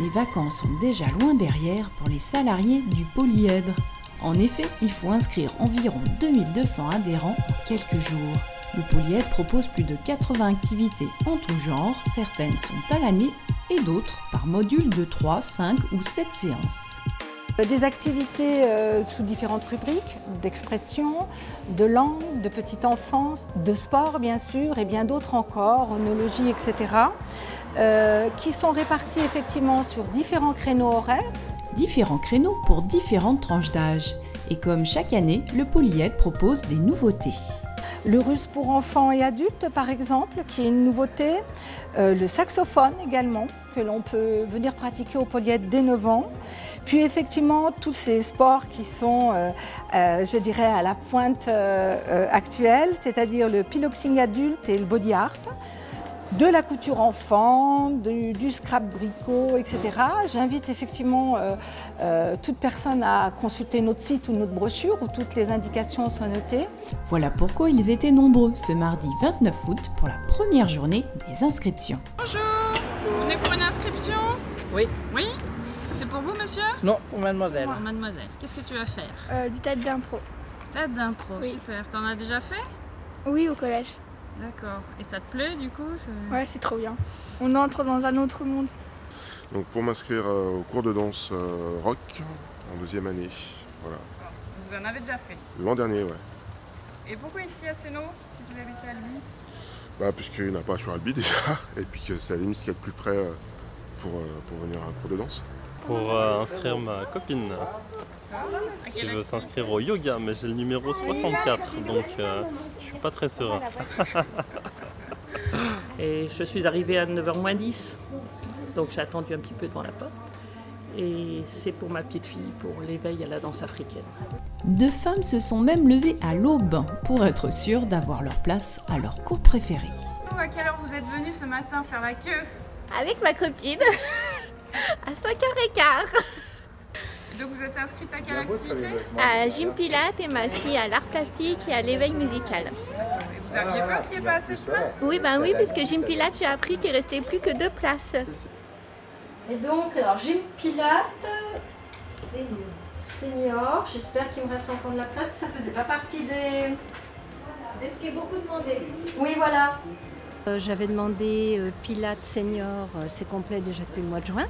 les vacances sont déjà loin derrière pour les salariés du polyèdre. En effet, il faut inscrire environ 2200 adhérents en quelques jours. Le polyèdre propose plus de 80 activités en tout genre, certaines sont à l'année et d'autres par module de 3, 5 ou 7 séances. Des activités euh, sous différentes rubriques, d'expression, de langue, de petite enfance, de sport bien sûr et bien d'autres encore, onologie, etc. Euh, qui sont répartis effectivement sur différents créneaux horaires. Différents créneaux pour différentes tranches d'âge. Et comme chaque année, le Polyède propose des nouveautés. Le russe pour enfants et adultes, par exemple, qui est une nouveauté. Euh, le saxophone également, que l'on peut venir pratiquer au Polyède dès 9 ans. Puis effectivement, tous ces sports qui sont, euh, je dirais, à la pointe actuelle, c'est-à-dire le piloxing adulte et le body art de la couture enfant, du, scrap bricot, etc. J'invite effectivement euh, euh, toute personne à consulter notre site ou notre brochure où toutes les indications sont notées. Voilà pourquoi ils étaient nombreux ce mardi 29 août pour la première journée des inscriptions. Bonjour Vous venez pour une inscription? Oui. Oui? C'est pour vous monsieur? Non, pour mademoiselle. Pour mademoiselle. Qu'est-ce que tu vas faire? Euh, Du tête d'impro. Tête d'impro, super. T'en as déjà fait? Oui, au collège. D'accord. Et ça te plaît du coup Ouais, c'est trop bien. On entre dans un autre monde. Donc pour m'inscrire euh, au cours de danse euh, rock en deuxième année. Voilà. Vous en avez déjà fait L'an dernier, ouais. Et pourquoi ici à Séno, si tu habites à Albi Bah puisqu'il n'y en a pas sur Albi déjà, et puis que c'est à limite ce qu'il y a de plus près euh, pour, pour venir à un cours de danse. Pour inscrire ma copine qui veut s'inscrire au yoga, mais j'ai le numéro 64, donc euh, je suis pas très serein. Et je suis arrivée à 9h 10, donc j'ai attendu un petit peu devant la porte. Et c'est pour ma petite fille, pour l'éveil à la danse africaine. Deux femmes se sont même levées à l'aube pour être sûres d'avoir leur place à leur cours préféré. à quelle heure vous êtes venue ce matin faire la queue? Avec ma copine, à 5h15. Donc vous êtes inscrite à quelle activité À Gym Pilates et ma fille à l'art plastique et à l'éveil musical. Vous aviez peur qu'il n'y ait pas assez de place Oui, ben oui, puisque Gym Pilates, j'ai appris qu'il restait plus que deux places. Et donc, alors Gym Pilates, c'est senior. J'espère qu'il me reste encore de la place. Ça faisait pas partie des... De ce qui est beaucoup demandé. Oui, voilà. Euh, J'avais demandé euh, Pilates senior, euh, c'est complet déjà depuis le mois de juin.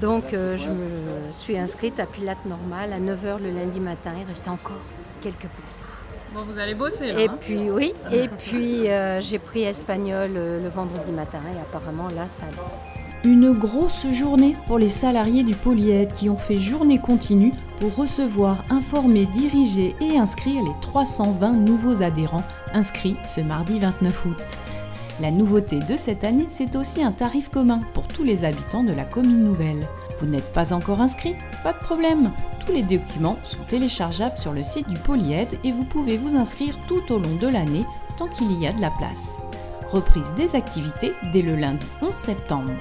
Donc je me suis inscrite à Pilates normal à 9h le lundi matin. Il restait encore quelques places. Bon, vous allez bosser là. Et hein puis oui, et puis j'ai pris espagnol le vendredi matin et apparemment là ça allait. Une grosse journée pour les salariés du Polyède qui ont fait journée continue pour recevoir, informer, diriger et inscrire les 320 nouveaux adhérents inscrits ce mardi 29 août. La nouveauté de cette année, c'est aussi un tarif commun pour tous les habitants de la commune nouvelle. Vous n'êtes pas encore inscrit? Pas de problème Tous les documents sont téléchargeables sur le site du Polyède et vous pouvez vous inscrire tout au long de l'année tant qu'il y a de la place. Reprise des activités dès le lundi 11 septembre.